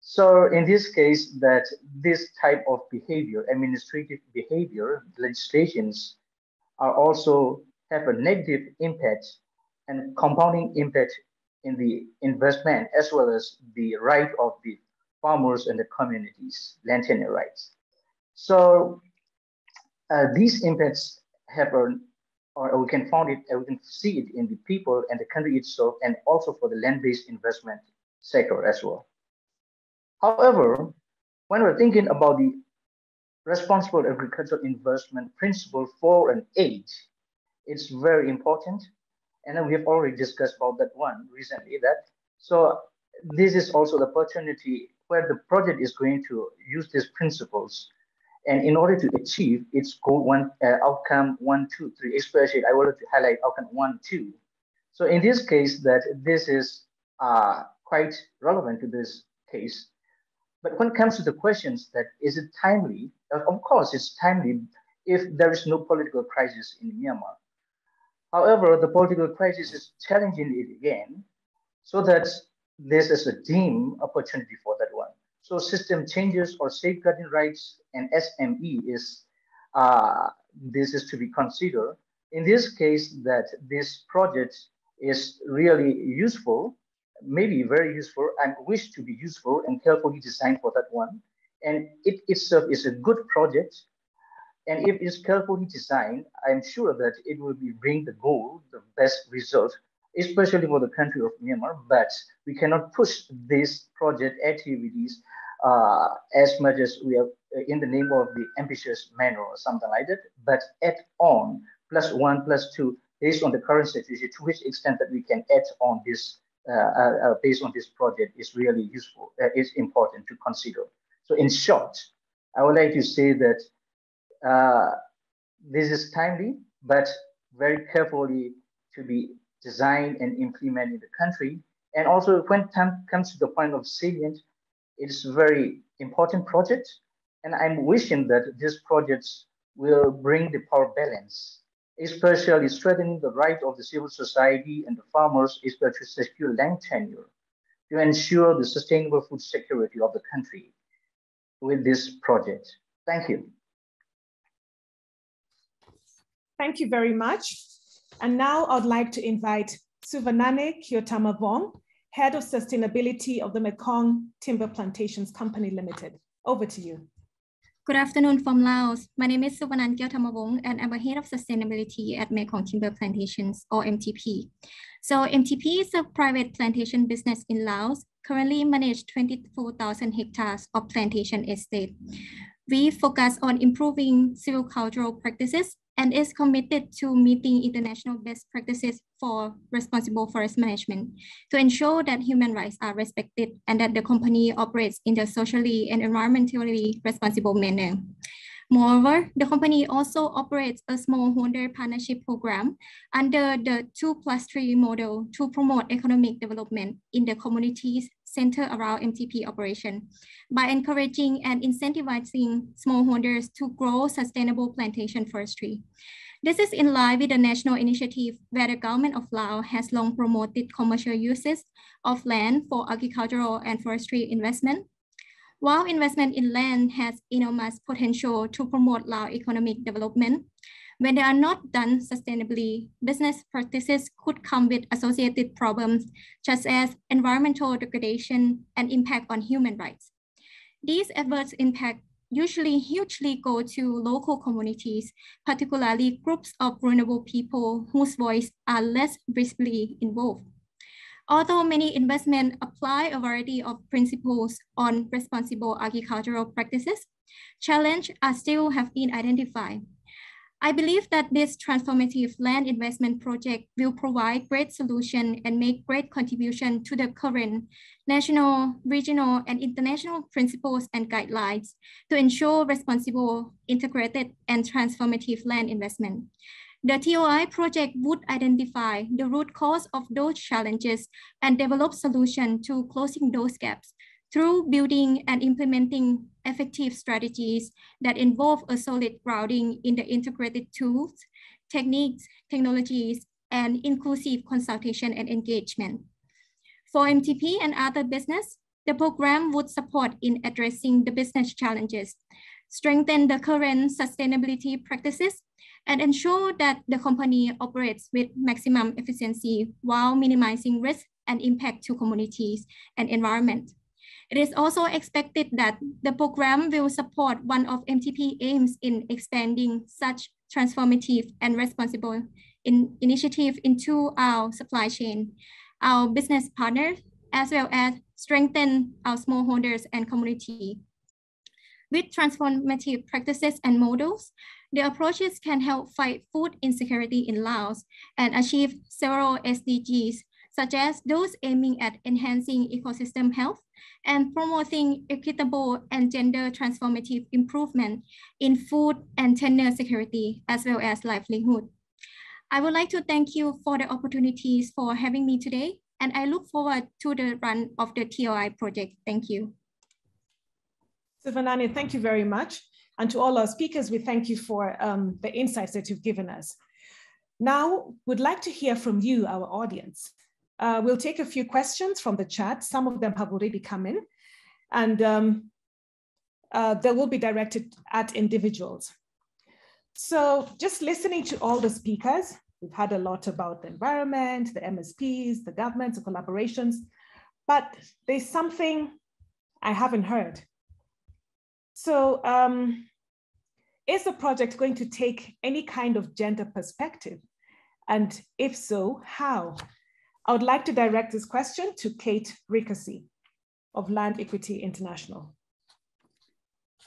So in this case, that this type of behavior, administrative behavior, legislations are also have a negative impact and compounding impact in the investment as well as the right of the farmers and the communities, land tenure rights. So uh, these impacts have a, or we can find it, uh, we can see it in the people and the country itself, and also for the land-based investment sector as well. However, when we're thinking about the responsible agricultural investment principle four and eight, it's very important. And then we have already discussed about that one recently that. So this is also the opportunity where the project is going to use these principles. And in order to achieve its goal one, uh, outcome one, two, three, especially I wanted to highlight outcome one, two. So in this case that this is uh, quite relevant to this case. But when it comes to the questions that is it timely, of course it's timely if there is no political crisis in Myanmar. However, the political crisis is challenging it again so that this is a dim opportunity for that. So system changes or safeguarding rights and SME is, uh, this is to be considered. In this case that this project is really useful, maybe very useful and wish to be useful and carefully designed for that one. And it itself is a good project. And if it's carefully designed, I'm sure that it will be bring the goal, the best result, especially for the country of Myanmar. But we cannot push these project activities uh, as much as we are in the name of the ambitious manner or something like that, but add on plus one, plus two, based on the current situation, to which extent that we can add on this uh, uh, uh, based on this project is really useful, uh, is important to consider. So in short, I would like to say that uh, this is timely, but very carefully to be designed and implemented in the country. And also when time comes to the point of salient, it's a very important project. And I'm wishing that these projects will bring the power balance especially strengthening the right of the civil society and the farmers, especially to secure land tenure, to ensure the sustainable food security of the country with this project. Thank you. Thank you very much. And now I'd like to invite Suvanane Kyotamavong, Head of Sustainability of the Mekong Timber Plantations Company Limited. Over to you. Good afternoon from Laos. My name is Suvanan Gyaltamawong and I'm a head of sustainability at Mekong Timber Plantations or MTP. So MTP is a private plantation business in Laos, currently manage 24,000 hectares of plantation estate. We focus on improving silvicultural practices and is committed to meeting international best practices for responsible forest management to ensure that human rights are respected and that the company operates in a socially and environmentally responsible manner. Moreover, the company also operates a smallholder partnership program under the 2 plus 3 model to promote economic development in the communities centered around MTP operation by encouraging and incentivizing smallholders to grow sustainable plantation forestry. This is in line with the national initiative where the government of Laos has long promoted commercial uses of land for agricultural and forestry investment while investment in land has enormous potential to promote Lao economic development, when they are not done sustainably, business practices could come with associated problems such as environmental degradation and impact on human rights. These adverse impact usually hugely go to local communities, particularly groups of vulnerable people whose voice are less visibly involved. Although many investment apply a variety of principles on responsible agricultural practices, challenges are still have been identified. I believe that this transformative land investment project will provide great solution and make great contribution to the current national, regional, and international principles and guidelines to ensure responsible, integrated, and transformative land investment. The TLI project would identify the root cause of those challenges and develop solutions to closing those gaps through building and implementing effective strategies that involve a solid grounding in the integrated tools, techniques, technologies, and inclusive consultation and engagement. For MTP and other business, the program would support in addressing the business challenges, strengthen the current sustainability practices, and ensure that the company operates with maximum efficiency while minimizing risk and impact to communities and environment. It is also expected that the program will support one of MTP aims in expanding such transformative and responsible in initiative into our supply chain, our business partners, as well as strengthen our smallholders and community. With transformative practices and models, the approaches can help fight food insecurity in Laos and achieve several SDGs, such as those aiming at enhancing ecosystem health and promoting equitable and gender transformative improvement in food and tenure security, as well as livelihood. I would like to thank you for the opportunities for having me today, and I look forward to the run of the TLI project. Thank you. Sivanani, thank you very much. And to all our speakers, we thank you for um, the insights that you've given us. Now, we'd like to hear from you, our audience. Uh, we'll take a few questions from the chat. Some of them have already come in, and um, uh, they will be directed at individuals. So just listening to all the speakers, we've had a lot about the environment, the MSPs, the governments, the collaborations, but there's something I haven't heard. So um, is the project going to take any kind of gender perspective? And if so, how? I would like to direct this question to Kate Rickersey of Land Equity International.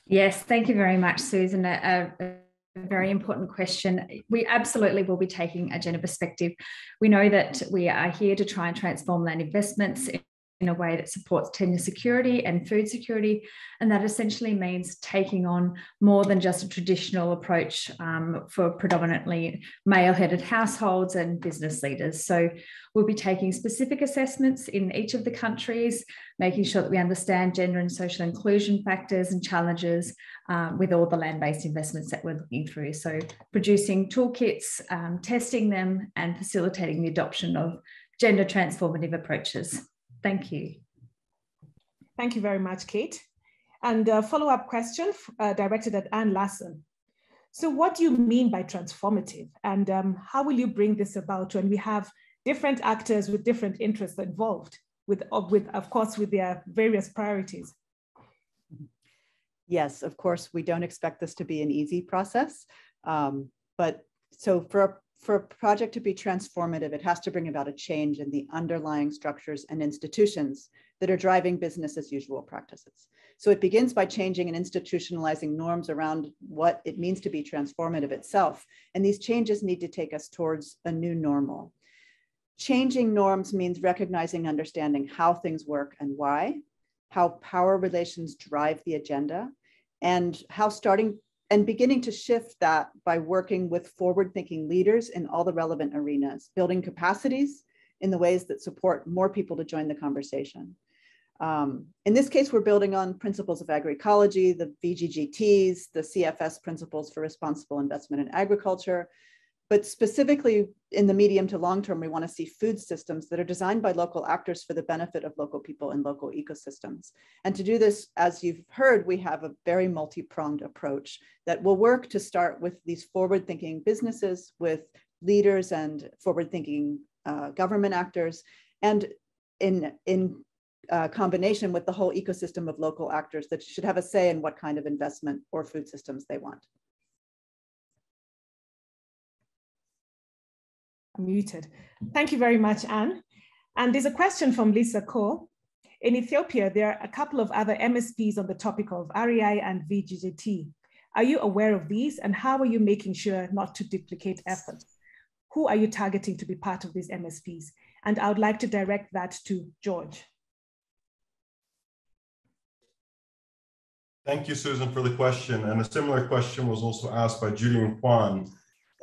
Yes, thank you very much, Susan. A, a, very important question. We absolutely will be taking a gender perspective. We know that we are here to try and transform land investments in a way that supports tenure security and food security. And that essentially means taking on more than just a traditional approach um, for predominantly male headed households and business leaders. So we'll be taking specific assessments in each of the countries, making sure that we understand gender and social inclusion factors and challenges um, with all the land based investments that we're looking through. So producing toolkits, um, testing them, and facilitating the adoption of gender transformative approaches. Thank you. Thank you very much, Kate. And a follow-up question uh, directed at Anne Lassen. So what do you mean by transformative? And um, how will you bring this about when we have different actors with different interests involved with, with of course, with their various priorities? Yes, of course, we don't expect this to be an easy process. Um, but so for for a project to be transformative, it has to bring about a change in the underlying structures and institutions that are driving business as usual practices. So it begins by changing and institutionalizing norms around what it means to be transformative itself. And these changes need to take us towards a new normal. Changing norms means recognizing, understanding how things work and why, how power relations drive the agenda, and how starting and beginning to shift that by working with forward thinking leaders in all the relevant arenas, building capacities in the ways that support more people to join the conversation. Um, in this case, we're building on principles of agroecology, the VGGTs, the CFS principles for responsible investment in agriculture, but specifically in the medium to long term, we want to see food systems that are designed by local actors for the benefit of local people and local ecosystems. And to do this, as you've heard, we have a very multi-pronged approach that will work to start with these forward-thinking businesses, with leaders and forward-thinking uh, government actors, and in, in uh, combination with the whole ecosystem of local actors that should have a say in what kind of investment or food systems they want. Muted. Thank you very much, Anne. And there's a question from Lisa Cole. In Ethiopia, there are a couple of other MSPs on the topic of RAI and VGGT. Are you aware of these and how are you making sure not to duplicate efforts? Who are you targeting to be part of these MSPs? And I would like to direct that to George. Thank you, Susan, for the question. And a similar question was also asked by Julian Kwan.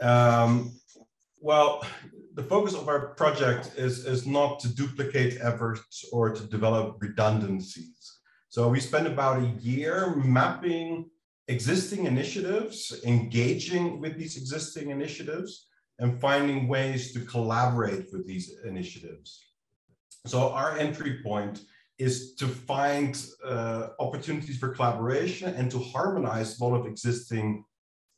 Um, well, the focus of our project is, is not to duplicate efforts or to develop redundancies. So we spent about a year mapping existing initiatives, engaging with these existing initiatives, and finding ways to collaborate with these initiatives. So our entry point is to find uh, opportunities for collaboration and to harmonize a lot of existing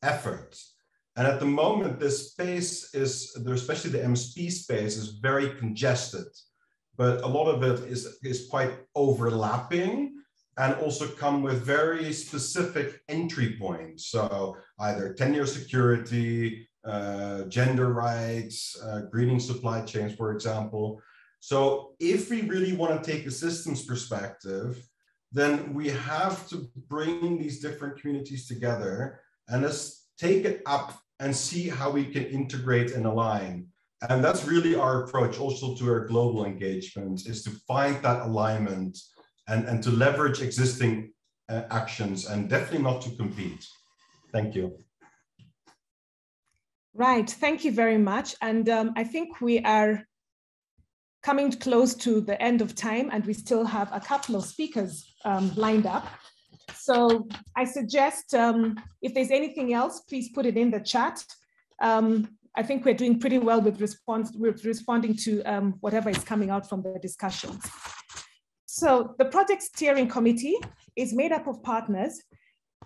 efforts. And at the moment, this space is, especially the MSP space, is very congested, but a lot of it is, is quite overlapping and also come with very specific entry points. So either tenure security, uh, gender rights, uh, greening supply chains, for example. So if we really want to take a systems perspective, then we have to bring these different communities together and let's take it up and see how we can integrate and align. And that's really our approach also to our global engagement is to find that alignment and, and to leverage existing uh, actions and definitely not to compete. Thank you. Right, thank you very much. And um, I think we are coming close to the end of time and we still have a couple of speakers um, lined up. So I suggest um, if there's anything else, please put it in the chat. Um, I think we're doing pretty well with response with responding to um, whatever is coming out from the discussions. So the project steering committee is made up of partners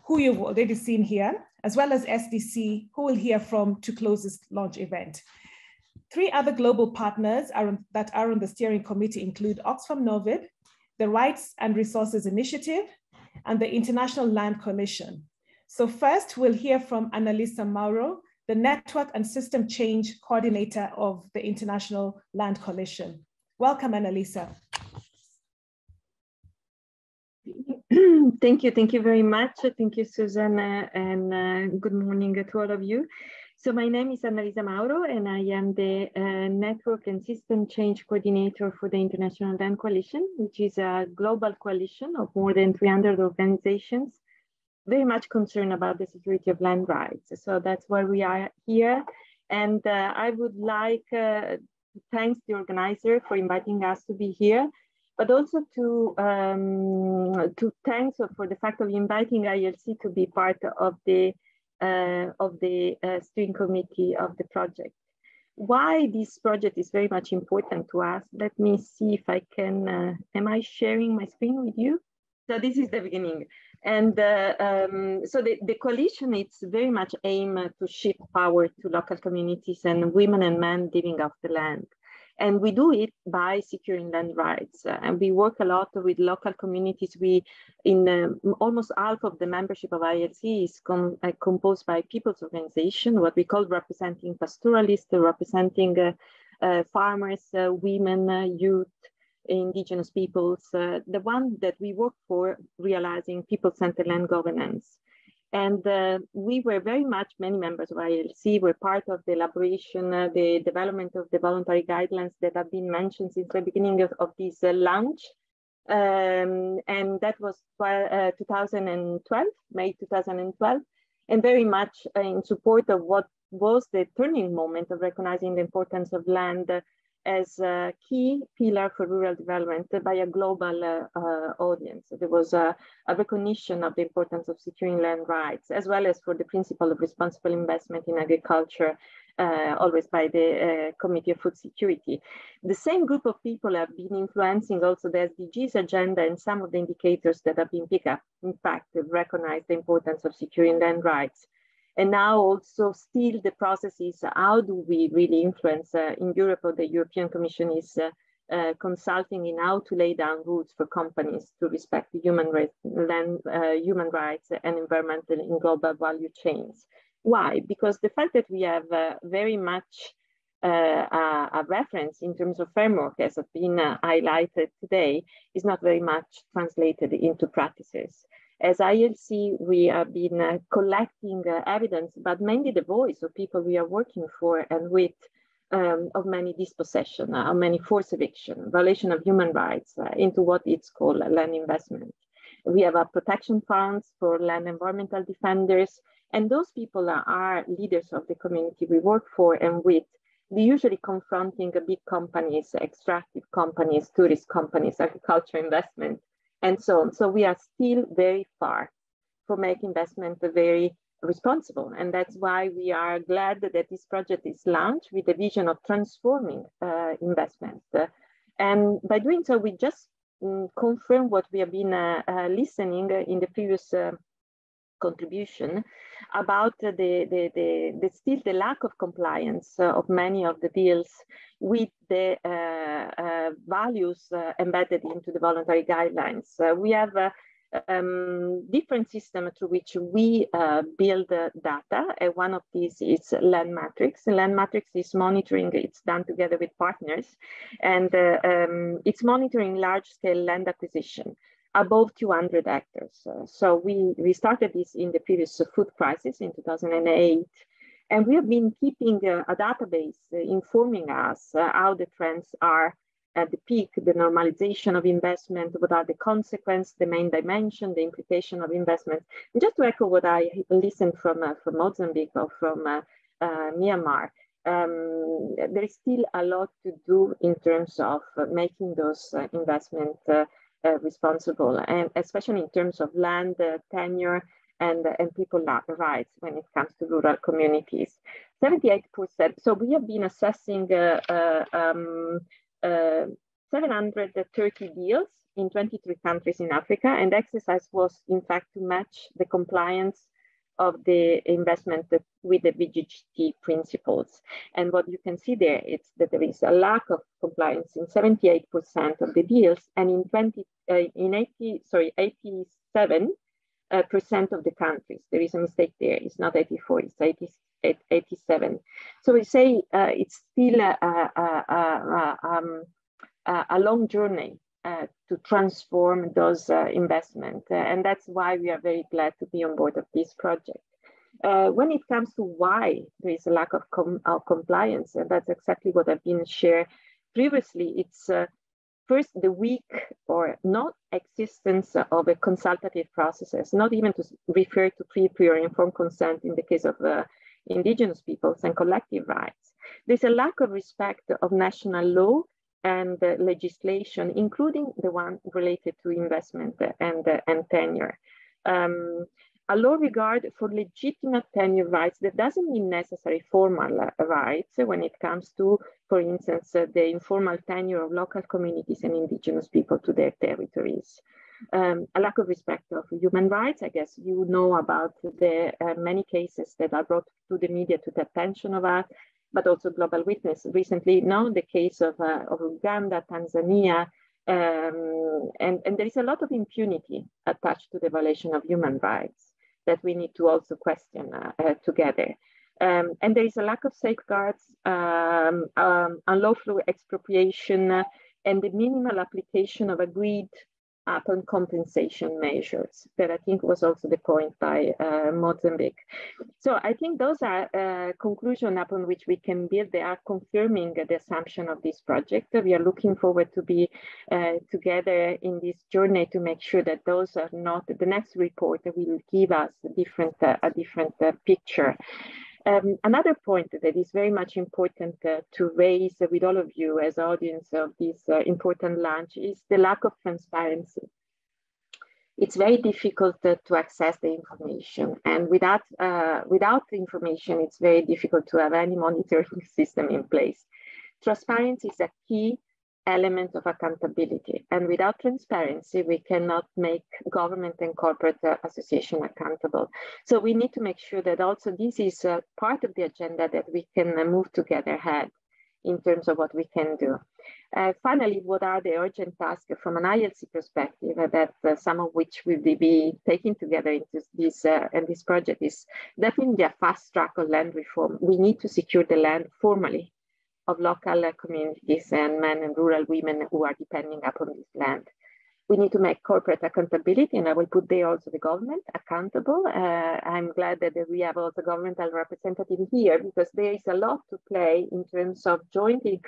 who you've already seen here, as well as SDC, who we'll hear from to close this launch event. Three other global partners are, that are on the steering committee include Oxfam Novib, the Rights and Resources Initiative, and the International Land Coalition. So first, we'll hear from Annalisa Mauro, the Network and System Change Coordinator of the International Land Coalition. Welcome, Annalisa. thank you. Thank you very much. Thank you, Susan, and uh, good morning to all of you. So my name is Annalisa Mauro, and I am the uh, Network and System Change Coordinator for the International Land Coalition, which is a global coalition of more than 300 organizations, very much concerned about the security of land rights. So that's why we are here. And uh, I would like uh, to thank the organizer for inviting us to be here but also to um, to thanks for the fact of inviting ILC to be part of the of the uh, steering committee of the project. Why this project is very much important to us? Let me see if I can. Uh, am I sharing my screen with you? So this is the beginning. And uh, um, so the, the coalition it's very much aimed to shift power to local communities and women and men living off the land. And we do it by securing land rights. Uh, and we work a lot with local communities. We, in almost half of the membership of ILC is com uh, composed by people's organization, what we call representing pastoralists, representing uh, uh, farmers, uh, women, youth, indigenous peoples, the one that we work for realizing people-centered land governance. And uh, we were very much, many members of ILC were part of the elaboration, uh, the development of the voluntary guidelines that have been mentioned since the beginning of, of this uh, launch. Um, and that was uh, 2012, May 2012, and very much in support of what was the turning moment of recognizing the importance of land as a key pillar for rural development by a global uh, audience. There was a, a, recognition of the importance of securing land rights, as well as for the principle of responsible investment in agriculture, uh, always by the uh, Committee of Food Security. The same group of people have been influencing also the SDGs agenda and some of the indicators that have been picked up, in fact, have recognized the importance of securing land rights. And now also still the process is how do we really influence uh, in Europe or the European Commission is uh, uh, consulting in how to lay down rules for companies to respect human, land, uh, human rights and environmental in global value chains. Why? Because the fact that we have uh, very much uh, a, a, reference in terms of framework as has been highlighted today is not very much translated into practices. As ILC, we have been uh, collecting uh, evidence, but mainly the voice of people we are working for and with um, of many dispossession, uh, of many forced eviction, violation of human rights uh, into what it's called land investment. We have a protection funds for land environmental defenders, and those people are, are leaders of the community we work for and with. They usually confronting big companies, extractive companies, tourist companies, agriculture investment, and so on. So we are still very far from making investment very responsible. And that's why we are glad that this project is launched with the vision of transforming uh, investment. And by doing so, we just um, confirm what we have been uh, uh listening in the previous uh, contribution about the, the, the, the, still the lack of compliance uh, of many of the deals with the uh, uh, values uh, embedded into the voluntary guidelines. Uh, we have um, different systems through which we uh, build data. And one of these is Land Matrix. Land Matrix is monitoring, it's done together with partners, and um, it's monitoring large scale land acquisition above 200 hectares. Uh, so we, we started this in the previous food crisis in 2008. And we have been keeping a, a database uh, informing us uh, how the trends are at the peak, the normalization of investment, what are the consequences, the main dimension, the implication of investment. And just to echo what I listened from, uh, from Mozambique or from uh, uh, Myanmar, um, there is still a lot to do in terms of uh, making those uh, investment uh, Uh, responsible, and especially in terms of land uh, tenure and, uh, and people rights when it comes to rural communities. 78%. So we have been assessing um, uh, 730 deals in 23 countries in Africa. And the exercise was, in fact, to match the compliance of the investment with the VGGT principles. And what you can see there is that there is a lack of compliance in 78% of the deals, and in 20, uh, in 80, sorry, 87 uh, percent of the countries. There is a mistake there. It's not 84, it's 80, 87. So we say uh, it's still a, a, a, um, a long journey to transform those uh, investments. Uh, and that's why we are very glad to be on board of this project. Uh, when it comes to why there is a lack of, com of compliance, and that's exactly what I've been shared previously, it's uh, first the weak or not existence of a consultative processes, not even to refer to pre-prior informed consent in the case of uh, indigenous peoples and collective rights. There's a lack of respect of national law and legislation, including the one related to investment and, and tenure. Um, a law regard for legitimate tenure rights that doesn't mean necessary formal rights when it comes to, for instance, uh, the informal tenure of local communities and indigenous people to their territories um, a lack of respect of human rights. I guess you know about the uh, many cases that are brought to the media to the attention of us, but also Global Witness. Recently, now the case of, uh, of Uganda, Tanzania, um, and, and there is a lot of impunity attached to the violation of human rights that we need to also question uh, uh together. Um, and there is a lack of safeguards, um, um unlawful expropriation, uh, and the minimal application of agreed upon compensation measures that I think was also the point by uh, Mozambique. So I think those are uh, conclusions upon which we can build. They are confirming the assumption of this project. We are looking forward to be uh, together in this journey to make sure that those are not, the next report will give us a different, uh, a different uh, picture. Um, another point that is very much important uh, to raise with all of you as audience of this uh, important launch is the lack of transparency. It's very difficult uh, to access the information and without, uh, without the information, it's very difficult to have any monitoring system in place. Transparency is a key element of accountability. And without transparency, we cannot make government and corporate uh, association accountable. So we need to make sure that also this is uh, part of the agenda that we can uh, move together ahead in terms of what we can do. Finally, what are the urgent tasks from an ILC perspective that some of which we will be taking together into this and this project is definitely a fast track of land reform. We need to secure the land formally of local communities and men and rural women who are depending upon this land. We need to make corporate accountability, and I will put there also the government accountable. Uh, I'm glad that we have also governmental representative here because there is a lot to play in terms of jointly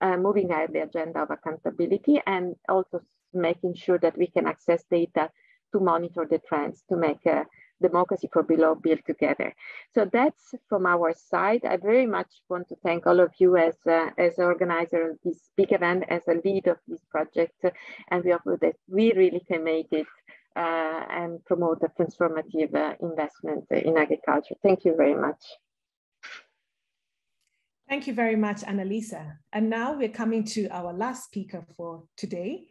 uh, moving ahead the agenda of accountability and also making sure that we can access data to monitor the trends to make uh, democracy for below build together. So that's from our side. I very much want to thank all of you as uh, as organizer of this big event, as a lead of this project, and we hope that we really can make it uh, and promote a transformative uh, investment in agriculture. Thank you very much. Thank you very much, Annalisa. And now we're coming to our last speaker for today,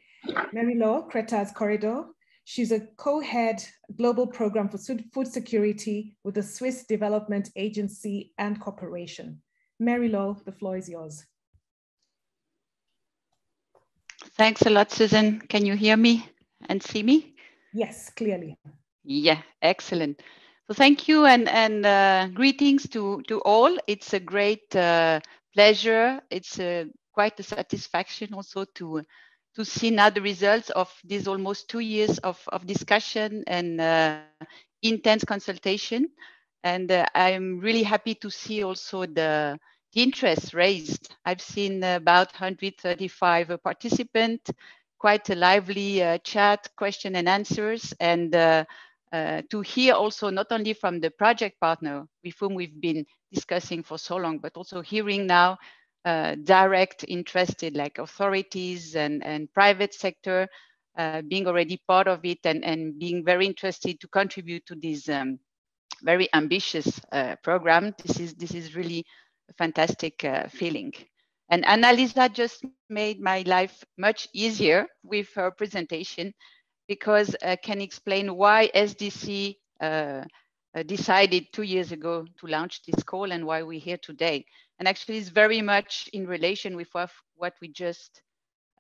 Mary Law, Crettaz Corredor, She's a co-head global program for food security with the Swiss Development Agency and Cooperation. Mary Law, the floor is yours. Thanks a lot, Susan. Can you hear me and see me? Yes, clearly. Yeah, excellent. So thank you and, and uh, greetings to, to all. It's a great uh, pleasure. It's a, quite a satisfaction also to, to see now the results of these almost two years of, of discussion and uh, intense consultation. And uh, I'm really happy to see also the, the interest raised. I've seen about 135 participants, quite a lively uh, chat, question and answers, and uh, uh, to hear also not only from the project partner with whom we've been discussing for so long, but also hearing now uh, direct interested like authorities and, and private sector uh, being already part of it and, and being very interested to contribute to this um, very ambitious uh, program. This is, this is really a fantastic uh, feeling. And Annalisa just made my life much easier with her presentation because I can explain why SDC uh, uh, decided two years ago to launch this call and why we're here today. And actually it's very much in relation with what, we just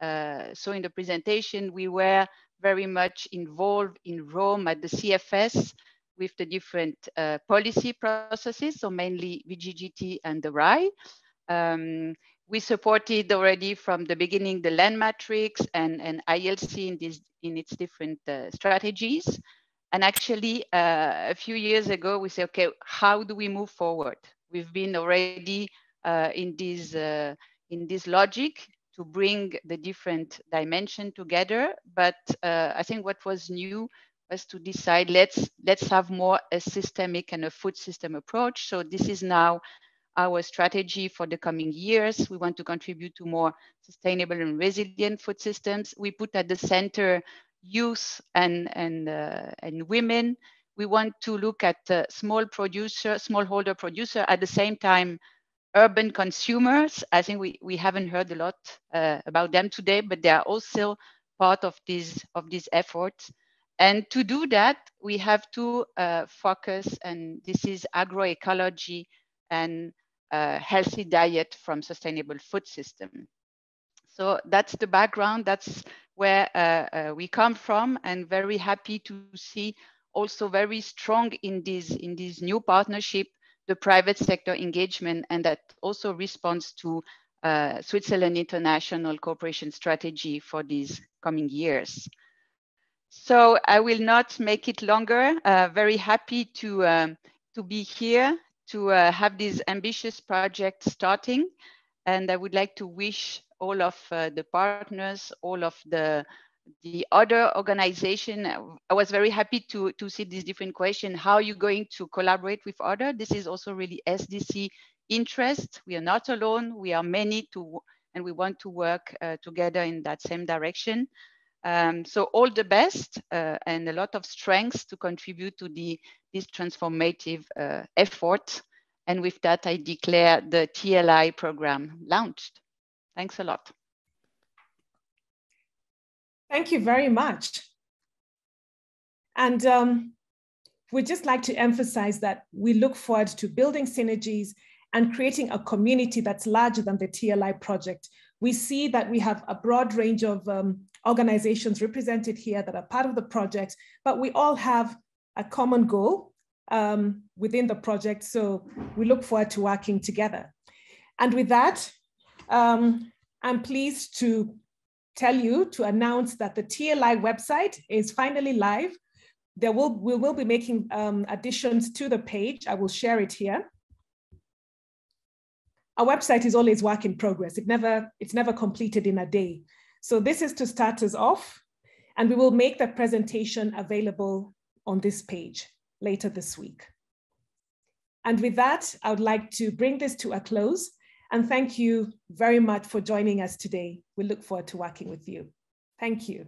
uh, saw in the presentation. We were very much involved in Rome at the CFS with the different uh, policy processes, so mainly VGGT and the RAI. Um, we supported already from the beginning the land matrix and, and ILC in, this, in its different uh, strategies. And actually, uh, a few years ago, we said, okay, how do we move forward? We've been already in this uh, in this logic to bring the different dimension together. But uh, I think what was new was to decide let's let's have more a systemic and a food system approach. So this is now our strategy for the coming years. We want to contribute to more sustainable and resilient food systems. We put at the center youth and, and, uh, and women. We want to look at uh, small producer, smallholder producer, at the same time, urban consumers. I think we, we haven't heard a lot uh, about them today, but they are also part of this, of this effort. And to do that, we have to uh, focus, and this is agroecology and uh, healthy diet from sustainable food system. So that's the background. That's where uh, uh, we come from and very happy to see also very strong in this, in this new partnership, the private sector engagement, and that also responds to uh, Switzerland International Cooperation Strategy for these coming years. So I will not make it longer. Uh, very happy to, um, to be here to uh, have this ambitious project starting. And I would like to wish all of uh, the partners, all of the the other organization. I was very happy to, to see this different question. How are you going to collaborate with other? This is also really SDC interest. We are not alone. We are many to, and we want to work uh, together in that same direction. Um, so all the best uh, and a lot of strengths to contribute to the this transformative uh, effort. And with that, I declare the TLI program launched. Thanks a lot. Thank you very much. And um, we'd just like to emphasize that we look forward to building synergies and creating a community that's larger than the TLI project. We see that we have a broad range of um, organizations represented here that are part of the project, but we all have a common goal um, within the project. So we look forward to working together. And with that, um, I'm pleased to tell you to announce that the TLI website is finally live. There will, we will be making um, additions to the page. I will share it here. Our website is always work in progress. It never, it's never completed in a day. So this is to start us off, and we will make the presentation available on this page later this week. And with that, I would like to bring this to a close and thank you very much for joining us today. We look forward to working with you. Thank you.